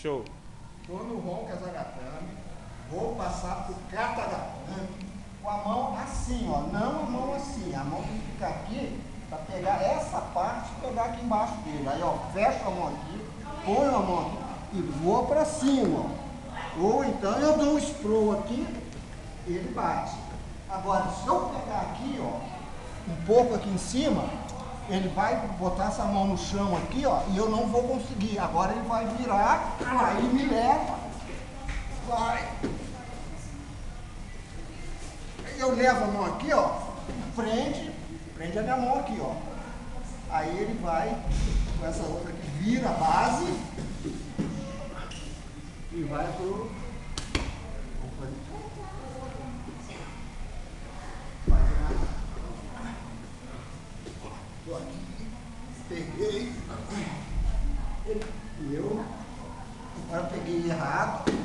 Show. Tô no ronco Zagatame, vou passar pro Catagatame com a mão assim, ó. Não a mão assim, a mão tem que ficar aqui para pegar essa parte e pegar aqui embaixo dele. Aí, ó, fecho a mão aqui, ponho a mão aqui e vou para cima, ó. Ou então eu dou um sprawl aqui, ele bate. Agora, se eu pegar aqui, ó, um pouco aqui em cima, ele vai botar essa mão no chão aqui, ó, e eu não vou conseguir. Agora ele vai virar, aí me leva, vai. Eu levo a mão aqui, ó, prende, prende a minha mão aqui, ó. Aí ele vai com essa outra aqui, vira a base e vai pro. Tô aqui, peguei, e eu agora peguei errado.